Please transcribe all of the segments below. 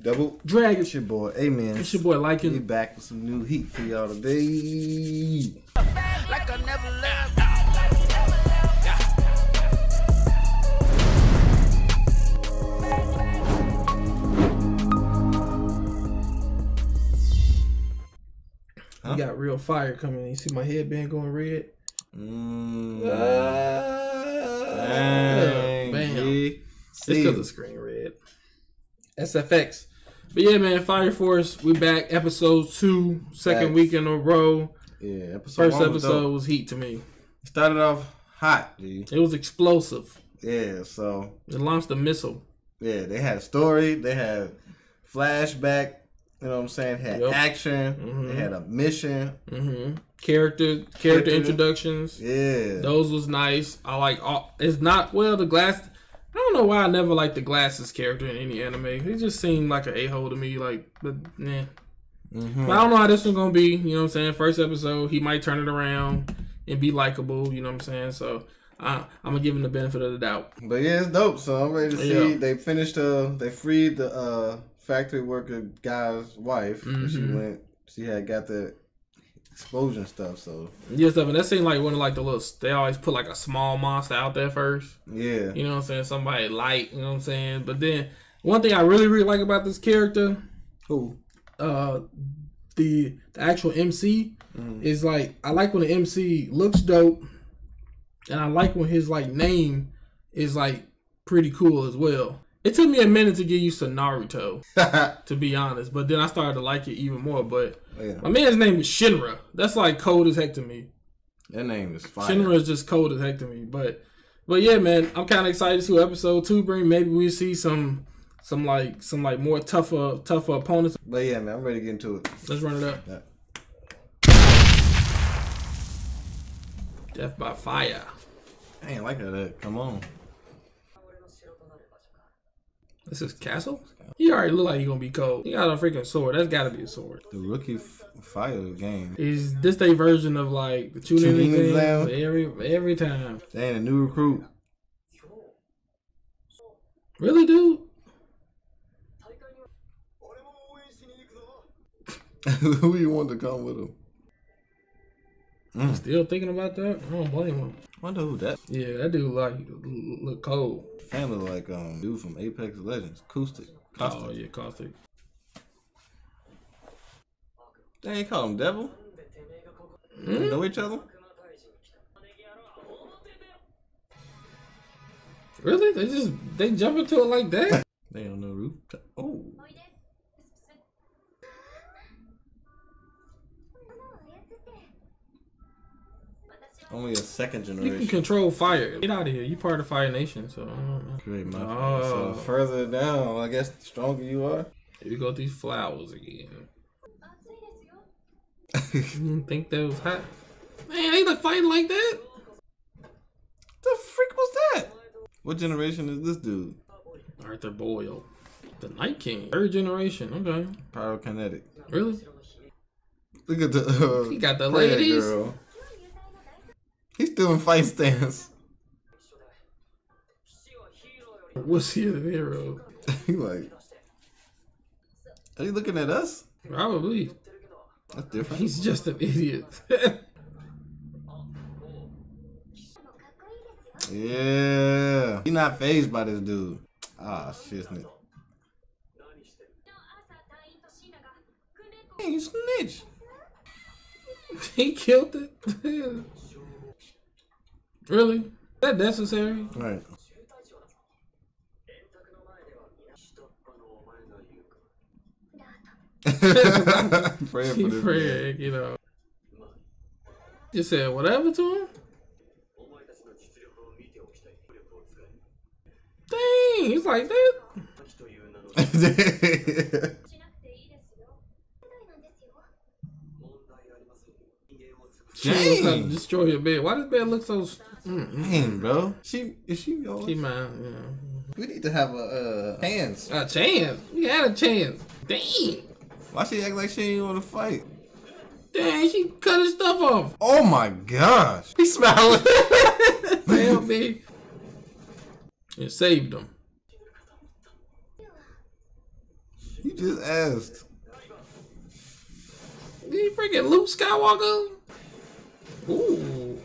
Double Dragon. It's your boy, Amenz. It's your boy We liking. back with some new heat for y'all today. like I never left. We got real fire coming. You see my headband going red. Mm. Ah, Dang, Bam. G. It's because the screen red. SFX. But yeah, man, Fire Force, we back. Episode two, second Facts. week in a row. Yeah, episode First was episode dope. was heat to me. started off hot, G. It was explosive. Yeah, so It launched a missile. yeah, they had a story, they had flashback, you know what I'm saying? Had Yep. action, Mhm. they had a mission. hmm Character, character Character. introductions. Yeah. Those was nice. I like all. It's not well. The glass. I don't know why I never liked the glasses character in any anime. He just seemed like an a hole to me. Like, but yeah. Mhm. But I don't know how this one's gonna be. You know what I'm saying? First episode, he might turn it around and be likable. You know what I'm saying? So I, I'm gonna give him the benefit of the doubt. But yeah, it's dope. So I'm ready to see. Yeah. They finished. Uh, they freed the uh factory worker guy's wife. She Mhm. went. She had got the explosion stuff. So Yeah, stuff. And that seemed like one of like the little. They always put like a small monster out there first. yeah. You know what I'm saying? Somebody light. You know what I'm saying? But then one thing I really really like about this character, Who? uh, the the actual MC Mhm. is like I like when the MC looks dope, and I like when his like name is like pretty cool as well. It took me a minute to get used to Naruto, to be honest, but then I started to like it even more. But yeah. my man's name is Shinra. That's like cold as heck to me. That name is fire. Shinra is just cold as heck to me. But but yeah, man, I'm kind of excited to see what episode two bring. Maybe we see some some like some like more tougher tougher opponents. But yeah, man, I'm ready to get into it. Let's run it up. Yeah. Death by fire. I ain't like that. Come on. This is Castle? He already look like he gonna be cold. He got a freaking sword. That's gotta be a sword. The rookie f- fire game. Is this their version of like the tuning Chunin thing? Every every time. They ain't a new recruit. Really, dude? Who you want to come with him? Mm. Still thinking about that? I don't blame him. Wonder who that Yeah, that dude like look cold. Family like um dude from Apex Legends. Acoustic. Caustic. Oh yeah, caustic. They ain't call him devil. They Hmm? know each other? Really? They just they jump into it like that? They don't know roof. Oh. Only a second generation. You can control fire. Get out of here. You part of Fire Nation, so I. Great, my Oh. So further down, I guess the stronger you are. Here we go these flowers again. You didn't think that was hot? Man, ain't like fighting like that? the freak was that? What generation is this dude? Arthur Boyle. The Knight King. Third generation. Okay. Pyrokinetic. Really? Look at the. Uh, He got the ladies. Girl. He's still fight stance. What's he the hero? he like. Are you looking at us? Probably. That's different. He's just an idiot. Yeah. He not phased by this dude. Ah, shit. Hey, you snitch. he killed it. Really? Is that necessary? Right. Praying He for this. man. prayed, you know. Just said whatever to him? Dang, he's like that. She to Dang. destroy your bed. Why does bed look so? Mm-mm. Dang, bro. She is she yours? She mine, yeah. We need to have a uh, hands. A chance. We had a chance. Dang. Why she act like she ain't want to fight? Dang, she cut his stuff off. Oh my gosh. He smiling. Damn, me. It saved him. You just asked. You freaking Luke Skywalker. Ooh.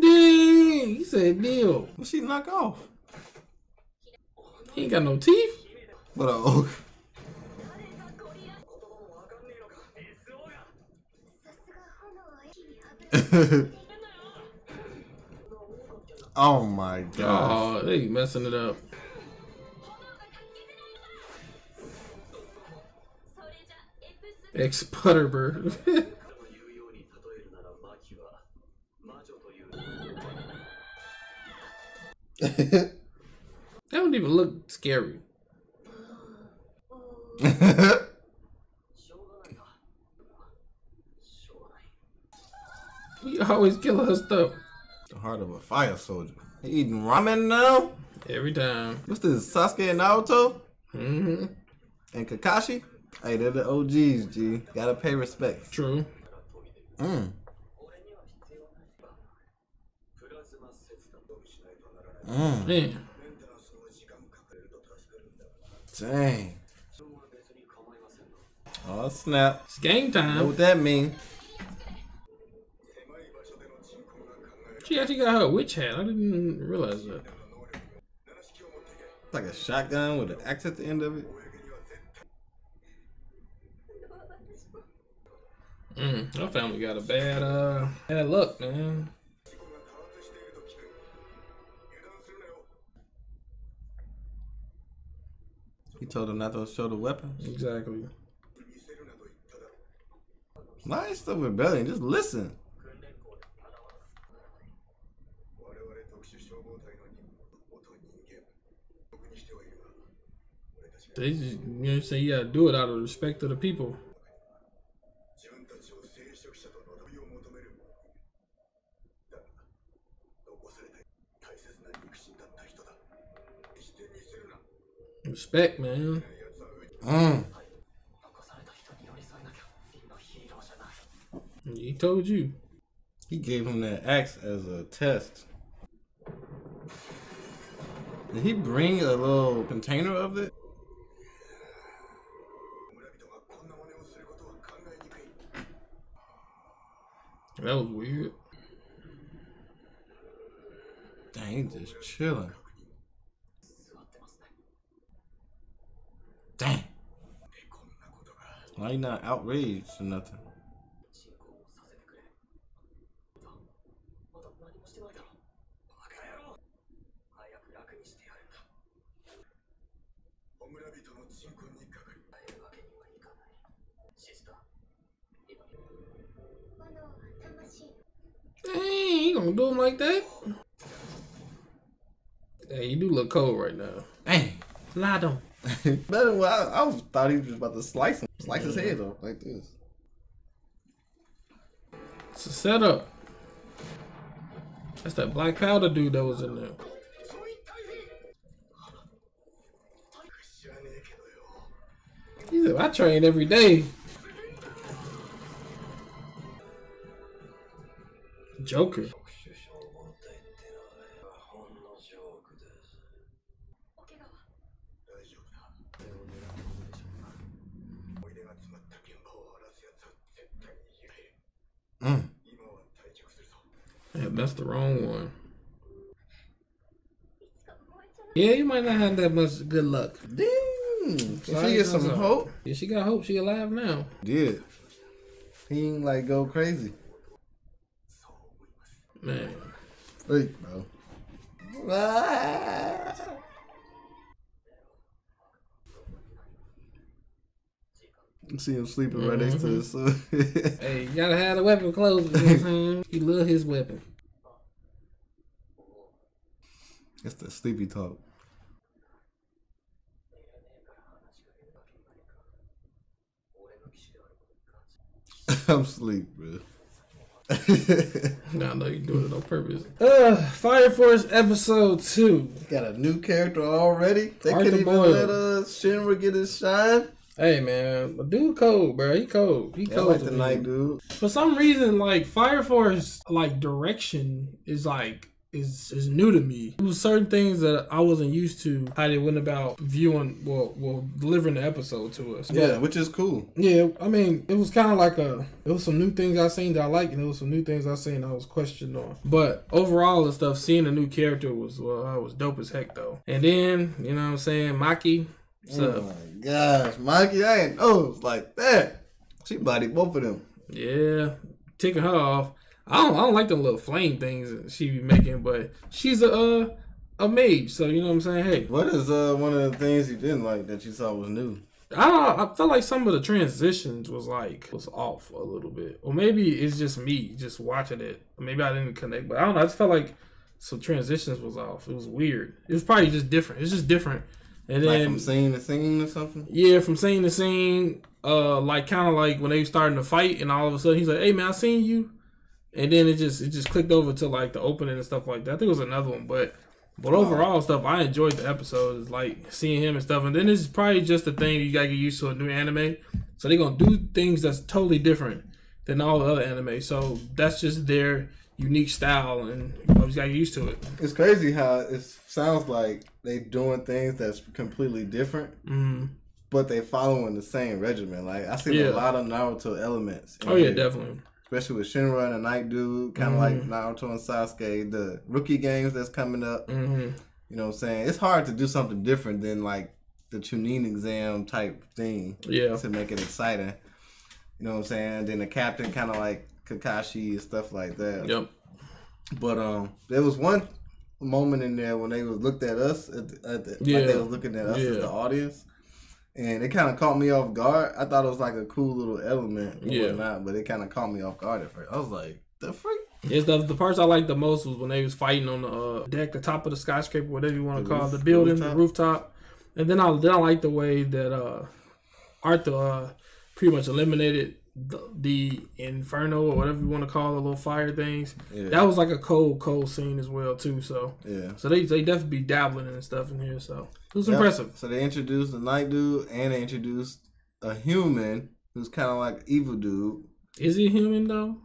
Dang, he said deal. She knock off? He ain't got no teeth. Oak. oh my god. Oh, they messing it up. Ex Butterbird. that don't even look scary. You always kill her though. the heart of a fire soldier. He eating ramen now? Every time. What's this? Sasuke and Naruto? Mm-hmm. And Kakashi? Hey, they're the OGs, G. Gotta pay respect. True. Mm. Mm. Man. Dang. Oh, snap. It's game time. Know what that mean? She actually got her witch hat. I didn't realize that. It's like a shotgun with an axe at the end of it. Mm, her family got a bad uh bad luck, man. He told him not to show the weapon. Exactly. Is still rebellion? Just listen. They just, you know what I'm saying? You gotta do it out of respect to the people. Respect, man. Mm. He told you. He gave him that axe as a test. Did he bring a little container of it? That was weird. Dang, just chilling. Why you not outraged or nothing? Hey, you gonna do him like that? Hey, you do look cold right now. Hey, lie to him. Better I, I thought he was about to slice him, slice his head off like this. It's a setup. That's that black powder dude that was in there. He said, I train every day. Joker. that's the wrong one. Yeah, you might not have that much good luck. Damn. So she get some hope. Yeah, she got hope. She alive now. Yeah. He ain't like go crazy. Man. Hey, bro. Ah. You see him sleeping mm -hmm. right next to mm-hmm. his son. hey, you gotta have the weapon close. You know what I'm saying? He love his weapon. It's the sleepy talk. I'm sleep, bro. now I know you're doing it on purpose. Uh, Fire Force episode two. Got a new character already. They Arthur couldn't even Boyle. let uh, Shinra get his shine. Hey man, but dude cold, bro. He cold. He Yeah, I cold. like to the me. knight dude. For some reason, like Fire Force, like direction is like is is new to me. It was certain things that I wasn't used to how they went about viewing, well, well, delivering the episode to us. Yeah, which is cool. Yeah, I mean, it was kind of like a. It was some new things I seen that I liked, and it was some new things I seen I was questioned on. But overall, and stuff, seeing a new character was well, I was dope as heck though. And then you know what I'm saying, Maki. So Oh my gosh, Maki, I ain't know it was like that. She bodied both of them. yeah, ticking her off. I don't, I don't like the little flame things that she be making, but she's a uh, a mage, so you know what I'm saying. Hey, What is uh one of the things you didn't like that you saw was new? I don't know, I felt like some of the transitions was like was off a little bit, or maybe it's just me just watching it. Maybe I didn't connect, but I don't know. I just felt like some transitions was off. It was weird. It was probably just different. It's just different. And Like then from scene to scene or something? yeah, from scene to scene, uh, like kind of like when they starting to fight, and all of a sudden he's like, "Hey man, I seen you," and then it just it just clicked over to like the opening and stuff like that. I think it was another one, but but overall stuff, I enjoyed the episodes, like seeing him and stuff, and then it's probably just the thing you gotta get used to a new anime. So they're gonna do things that's totally different than all the other anime. So that's just their unique style, and you know, just gotta get used to it. It's crazy how it sounds like they doing things that's completely different, Mm. but they following the same regimen. Like I see Yeah. a lot of Naruto elements. in Oh yeah, here, definitely. Especially with Shinra and the Knight Dude, kind of Mhm. like Naruto and Sasuke. The rookie games that's coming up. hmm You know what I'm saying? It's hard to do something different than like the Chunin exam type thing Yeah. to make it exciting. You know what I'm saying? Then the captain kind of like Kakashi and stuff like that. Yep. But um, there was one moment in there when they was looked at us, at the, at the, Yeah. like they was looking at us as the audience, and it kind of caught me off guard. I thought it was like a cool little element, Yeah. whatnot, but it kind of caught me off guard at first. I was like, the freak. It's the the parts I liked the most was when they was fighting on the uh, deck, the top of the skyscraper, whatever you want to call roof- it, the the building, rooftop? the rooftop. And then I then I like the way that uh, Arthur uh, pretty much eliminated the, the inferno or whatever you want to call the little fire things. Yeah, That was like a cold, cold scene as well too. So yeah. so they they definitely be dabbling and stuff in here. So it was Yep. impressive. So they introduced the knight dude, and they introduced a human who's kind of like evil dude. Is he human though?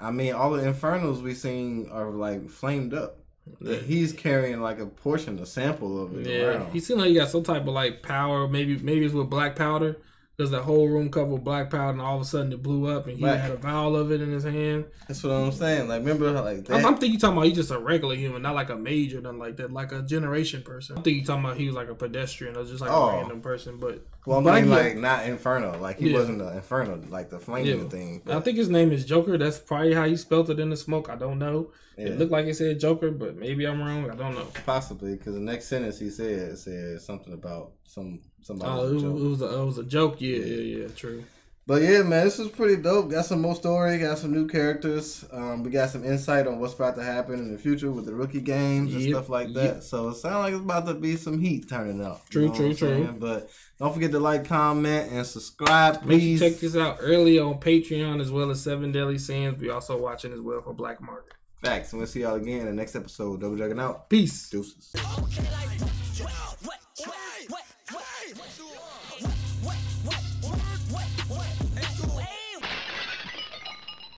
I mean, all the infernos we seen are like flamed up. Yeah. He's carrying like a portion, a sample of it Yeah, around. he seemed like he got some type of like power. Maybe maybe it's with black powder because that whole room covered with black powder, and all of a sudden it blew up, and he Right. had a vial of it in his hand. That's what I'm saying. Like, remember, how, like that, I'm, I'm thinking you talking about he's just a regular human, not like a major, or nothing like that, like a generation person. I think you talking about he was like a pedestrian or just like Oh. a random person. But Well, I But mean, like not Inferno. Like he Yeah. wasn't the Inferno, like the flaming Yeah. thing. I think his name is Joker. That's probably how he spelled it in the smoke. I don't know. yeah, It looked like it said Joker, but maybe I'm wrong. I don't know. possibly because the next sentence he said said something about some somebody. Oh, it was, it was a it was a joke. Yeah, yeah, yeah. True. But yeah, man, this was pretty dope. Got some more story. Got some new characters. Um, we got some insight on what's about to happen in the future with the rookie games and Yep, stuff like yep. that. So it sounds like it's about to be some heat turning up. True, what true, true. saying? But don't forget to like, comment, and subscribe, Make please. sure check this out early on Patreon as well as Seven Deadly Sins. We also watching as well for Black Market. Facts. And we'll see y'all again in the next episode. Double Dragon out. Peace. Deuces. Okay, like